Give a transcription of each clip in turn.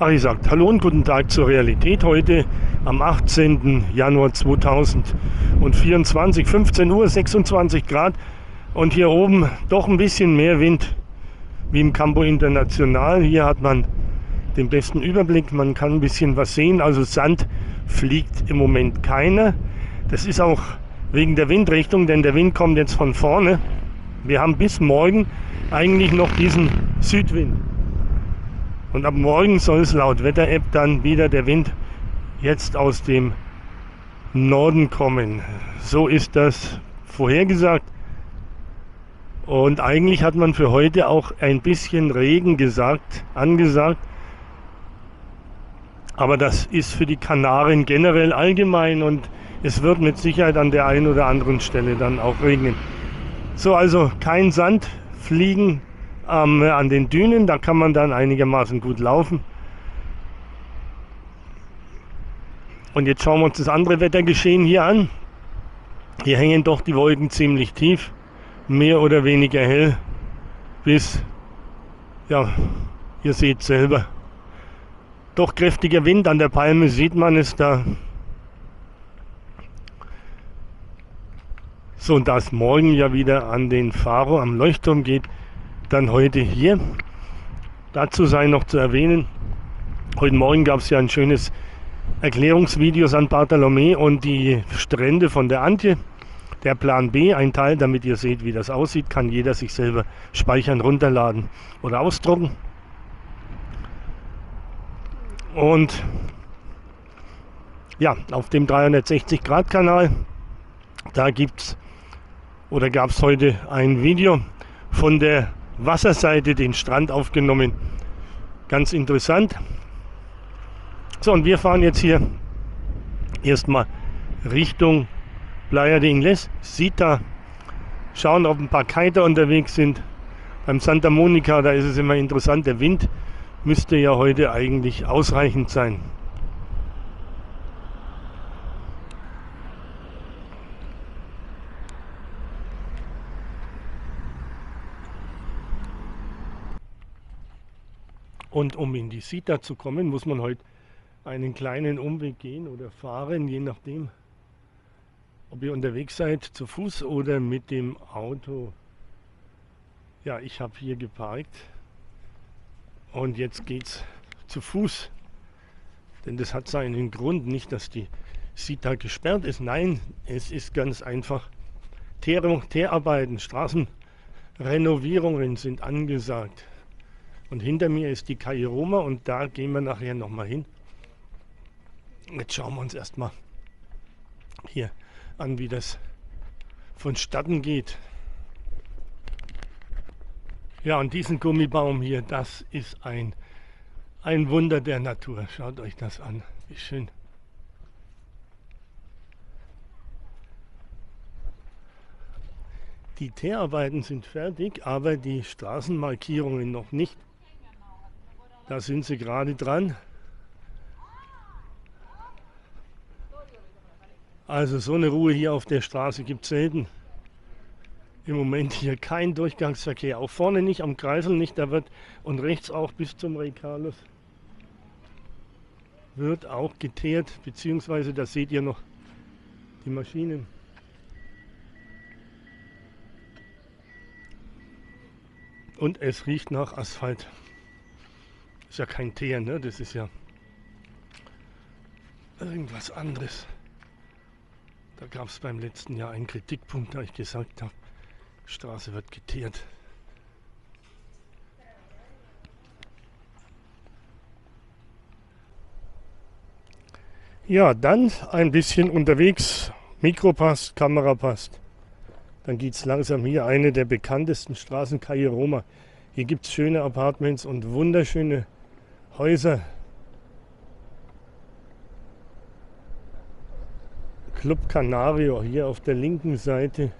Harry sagt Hallo und guten Tag zur Realität heute am 18. Januar 2024, 15 Uhr, 26 Grad und hier oben doch ein bisschen mehr Wind wie im Campo International. Hier hat man den besten Überblick, man kann ein bisschen was sehen, also Sand fliegt im Moment keiner. Das ist auch wegen der Windrichtung, denn der Wind kommt jetzt von vorne. Wir haben bis morgen eigentlich noch diesen Südwind. Und ab morgen soll es laut Wetter-App dann wieder der Wind jetzt aus dem Norden kommen. So ist das vorhergesagt. Und eigentlich hat man für heute auch ein bisschen Regen gesagt, angesagt. Aber das ist für die Kanaren generell allgemein und es wird mit Sicherheit an der einen oder anderen Stelle dann auch regnen. So, also kein Sand, Fliegen ähm, an den Dünen, da kann man dann einigermaßen gut laufen. Und jetzt schauen wir uns das andere Wettergeschehen hier an. Hier hängen doch die Wolken ziemlich tief, mehr oder weniger hell, bis, ja, ihr seht selber. Doch kräftiger Wind an der Palme sieht man es da So, und da es morgen ja wieder an den Faro am Leuchtturm geht, dann heute hier. Dazu sei noch zu erwähnen, heute Morgen gab es ja ein schönes Erklärungsvideo San Bartolomé und die Strände von der Antje. Der Plan B, ein Teil, damit ihr seht, wie das aussieht, kann jeder sich selber speichern, runterladen oder ausdrucken. Und ja, auf dem 360-Grad-Kanal, da gibt es oder gab es heute ein Video von der Wasserseite, den Strand aufgenommen. Ganz interessant. So, und wir fahren jetzt hier erstmal Richtung Playa de Ingles. Sita. Schauen, ob ein paar Kiter unterwegs sind. Beim Santa Monica, da ist es immer interessant. Der Wind müsste ja heute eigentlich ausreichend sein. Und um in die Sita zu kommen, muss man heute einen kleinen Umweg gehen oder fahren, je nachdem, ob ihr unterwegs seid, zu Fuß oder mit dem Auto. Ja, ich habe hier geparkt und jetzt geht's zu Fuß. Denn das hat seinen Grund, nicht, dass die Sita gesperrt ist. Nein, es ist ganz einfach. Teerarbeiten, Straßenrenovierungen sind angesagt. Und hinter mir ist die Kairoma und da gehen wir nachher nochmal hin. Jetzt schauen wir uns erstmal hier an, wie das vonstatten geht. Ja, und diesen Gummibaum hier, das ist ein, ein Wunder der Natur. Schaut euch das an, wie schön. Die Teerarbeiten sind fertig, aber die Straßenmarkierungen noch nicht. Da sind sie gerade dran. Also so eine Ruhe hier auf der Straße gibt es selten. Im Moment hier kein Durchgangsverkehr. Auch vorne nicht, am Kreisel nicht. Da wird und rechts auch bis zum Rey Carlos wird auch geteert, beziehungsweise da seht ihr noch die Maschinen. Und es riecht nach Asphalt. Ist ja kein Teer, ne? Das ist ja irgendwas anderes. Da gab es beim letzten Jahr einen Kritikpunkt, da ich gesagt habe, Straße wird geteert. Ja, dann ein bisschen unterwegs. Mikro passt, Kamera passt. Dann geht es langsam hier eine der bekanntesten Straßen, Calle Roma. Hier gibt es schöne Apartments und wunderschöne Häuser. Club Canario hier auf der linken Seite.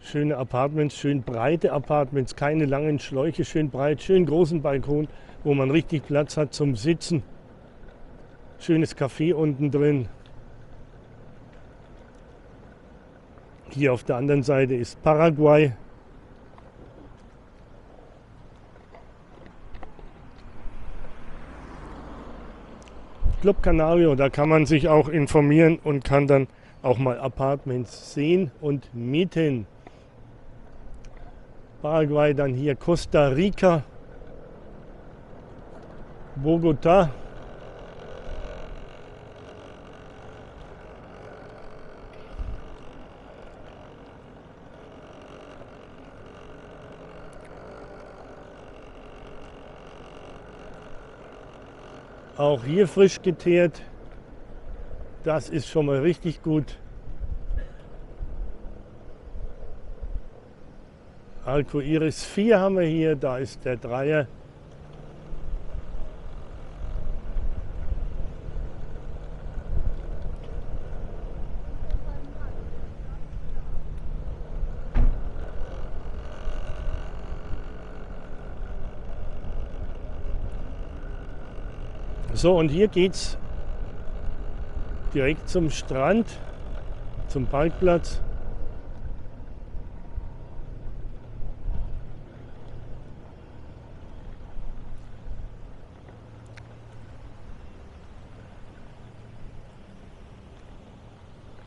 Schöne Apartments, schön breite Apartments, keine langen Schläuche, schön breit, schön großen Balkon, wo man richtig Platz hat zum Sitzen. Schönes Café unten drin. Hier auf der anderen Seite ist Paraguay. Club Canario. Da kann man sich auch informieren und kann dann auch mal Apartments sehen und mieten. Paraguay, dann hier Costa Rica, Bogota. Auch hier frisch geteert. Das ist schon mal richtig gut. Alco Iris 4 haben wir hier, da ist der Dreier. So, und hier geht's direkt zum Strand, zum Parkplatz.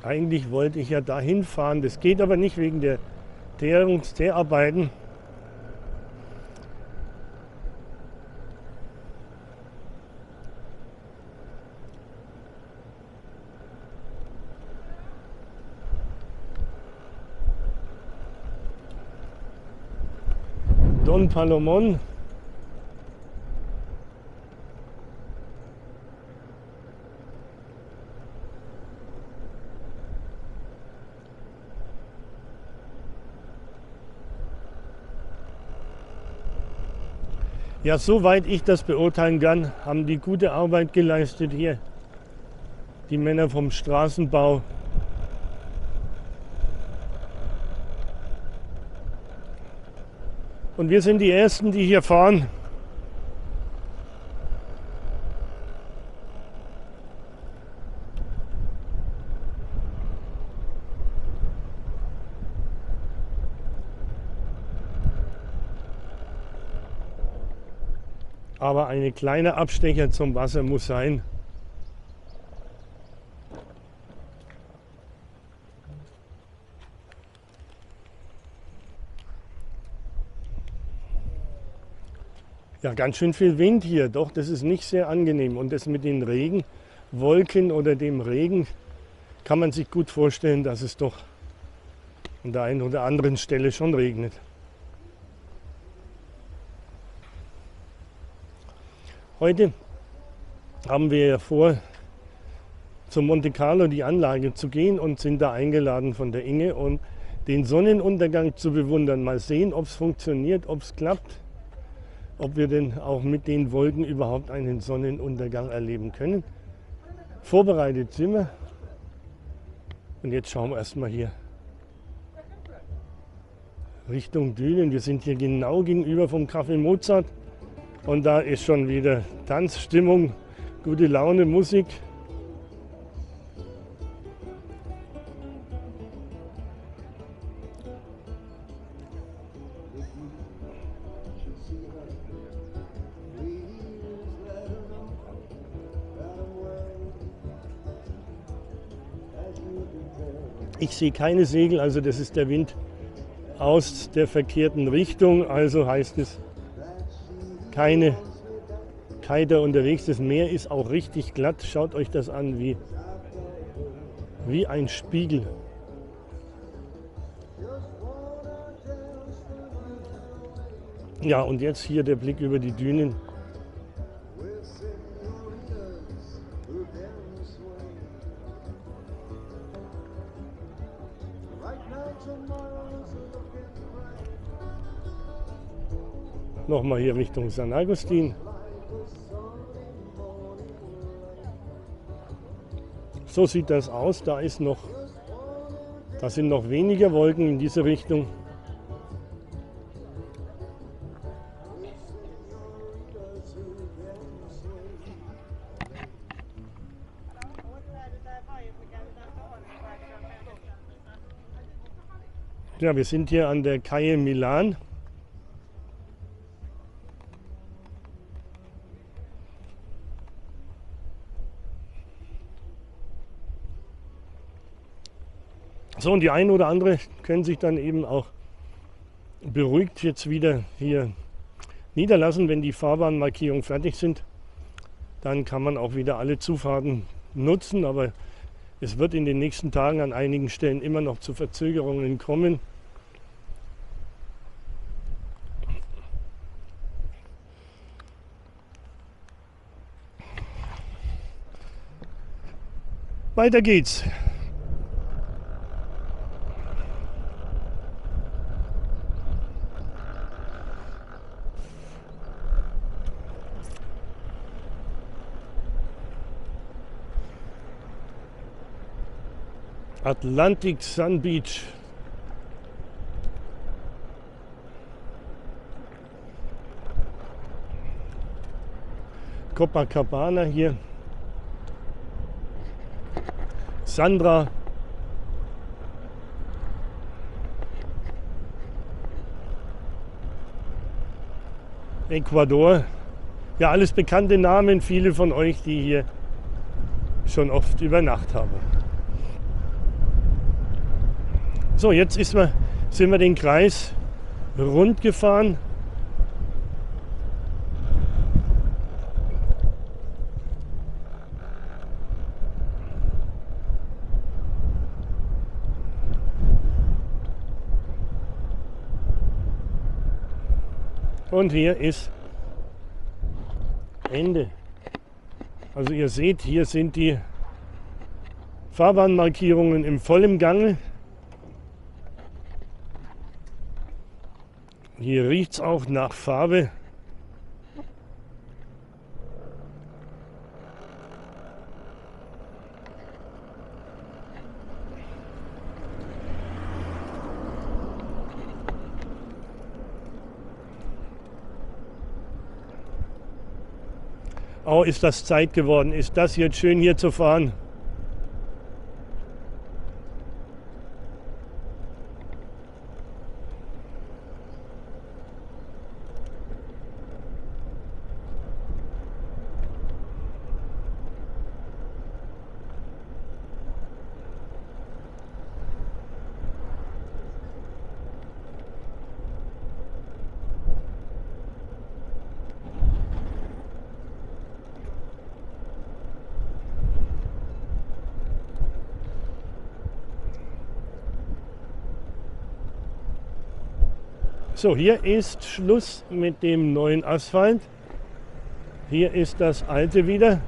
Eigentlich wollte ich ja dahin fahren, das geht aber nicht wegen der Teerungsarbeiten. Don Palomon. Ja, soweit ich das beurteilen kann, haben die gute Arbeit geleistet hier. Die Männer vom Straßenbau. Und wir sind die Ersten, die hier fahren. Aber eine kleine Abstecher zum Wasser muss sein. Ja, ganz schön viel Wind hier, doch, das ist nicht sehr angenehm. Und das mit den Regenwolken oder dem Regen kann man sich gut vorstellen, dass es doch an der einen oder anderen Stelle schon regnet. Heute haben wir vor, zum Monte Carlo die Anlage zu gehen und sind da eingeladen von der Inge und den Sonnenuntergang zu bewundern. Mal sehen, ob es funktioniert, ob es klappt ob wir denn auch mit den Wolken überhaupt einen Sonnenuntergang erleben können. Vorbereitet sind wir. Und jetzt schauen wir erstmal hier Richtung Dünen. Wir sind hier genau gegenüber vom Café Mozart. Und da ist schon wieder Tanzstimmung, gute Laune, Musik. Sehe keine Segel, also das ist der Wind aus der verkehrten Richtung. Also heißt es keine Kiter unterwegs. Das Meer ist auch richtig glatt. Schaut euch das an wie, wie ein Spiegel. Ja, und jetzt hier der Blick über die Dünen. Nochmal hier Richtung San Agustin. So sieht das aus. Da ist noch, da sind noch weniger Wolken in diese Richtung. Ja, wir sind hier an der Calle Milan. So, und die eine oder andere können sich dann eben auch beruhigt jetzt wieder hier niederlassen, wenn die Fahrbahnmarkierungen fertig sind. Dann kann man auch wieder alle Zufahrten nutzen, aber es wird in den nächsten Tagen an einigen Stellen immer noch zu Verzögerungen kommen. Weiter geht's. Atlantic Sun Beach. Copacabana hier. Sandra. Ecuador. Ja, alles bekannte Namen, viele von euch, die hier schon oft über Nacht haben. So, jetzt ist wir, sind wir den Kreis rund gefahren. Und hier ist Ende. Also ihr seht, hier sind die Fahrbahnmarkierungen im vollen Gange. Hier riecht es auch nach Farbe. Oh, ist das Zeit geworden. Ist das jetzt schön hier zu fahren? So, hier ist Schluss mit dem neuen Asphalt. Hier ist das alte wieder.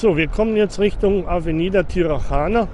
So, wir kommen jetzt Richtung Avenida Tirajana.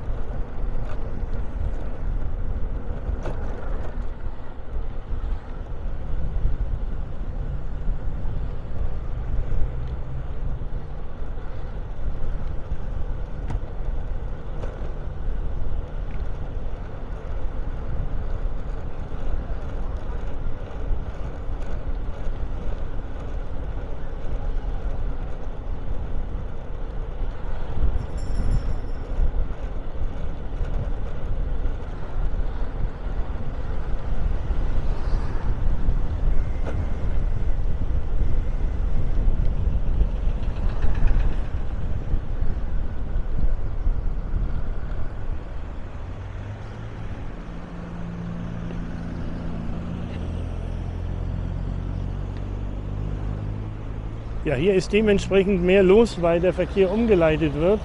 Ja, hier ist dementsprechend mehr los, weil der Verkehr umgeleitet wird.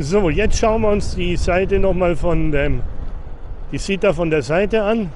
So, jetzt schauen wir uns die Seite nochmal von dem, die Sita von der Seite an.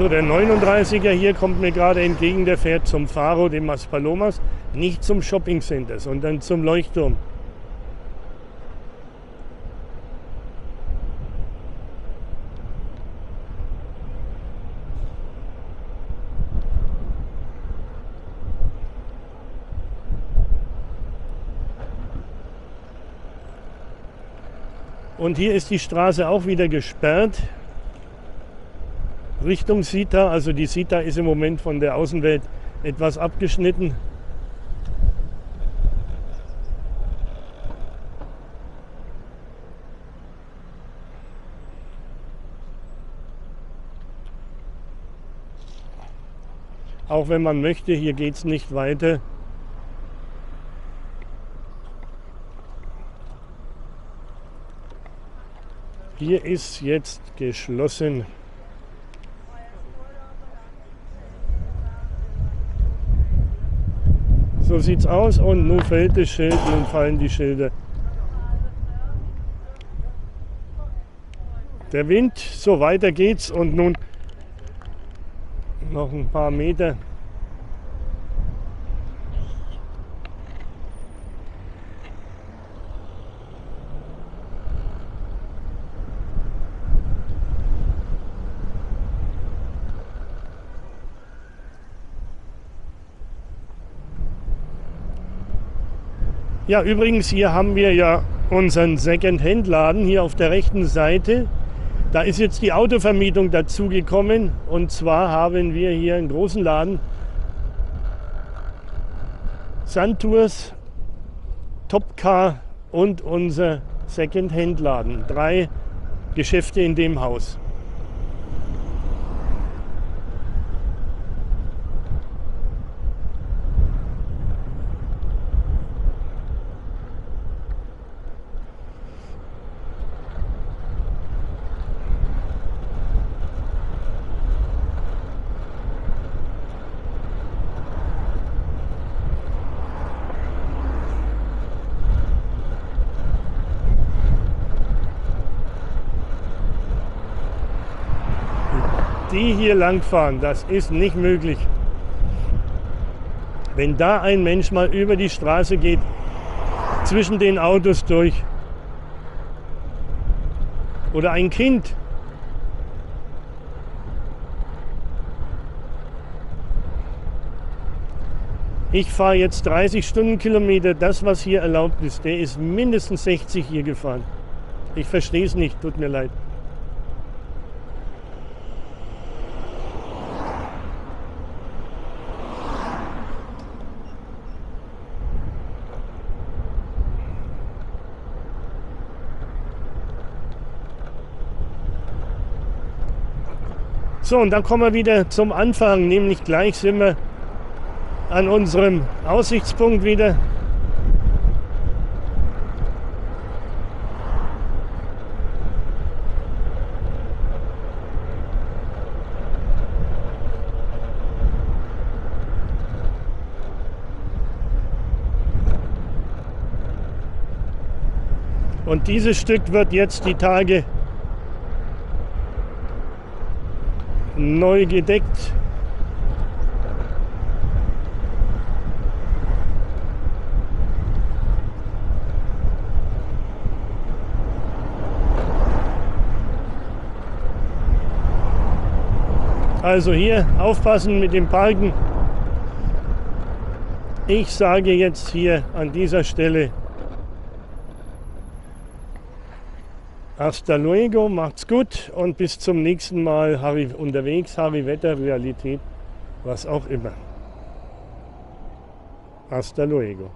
So, der 39er hier kommt mir gerade entgegen, der fährt zum Faro de Maspalomas, nicht zum Shopping Center, sondern zum Leuchtturm. Und hier ist die Straße auch wieder gesperrt. Richtung Sita. Also die Sita ist im Moment von der Außenwelt etwas abgeschnitten. Auch wenn man möchte, hier geht es nicht weiter. Hier ist jetzt geschlossen. Sieht's aus. Und nun fällt das Schild, nun fallen die Schilder. Der Wind, so weiter geht's. Und nun noch ein paar Meter Ja, übrigens, hier haben wir ja unseren Second-Hand-Laden hier auf der rechten Seite. Da ist jetzt die Autovermietung dazugekommen. Und zwar haben wir hier einen großen Laden. Sandtours, Topcar und unser Second-Hand-Laden. Drei Geschäfte in dem Haus. Die hier langfahren, das ist nicht möglich. Wenn da ein Mensch mal über die Straße geht, zwischen den Autos durch, oder ein Kind, Ich fahre jetzt 30 Stundenkilometer. Das, was hier erlaubt ist, der ist mindestens 60 hier gefahren. Ich verstehe es nicht, tut mir leid. So, und dann kommen wir wieder zum Anfang, nämlich gleich sind wir an unserem Aussichtspunkt wieder. Und dieses Stück wird jetzt die Tage neu gedeckt. Also hier aufpassen mit dem Parken. Ich sage jetzt hier an dieser Stelle Hasta luego, macht's gut und bis zum nächsten Mal. Harry unterwegs, Harry Wetter, Realität, was auch immer. Hasta luego.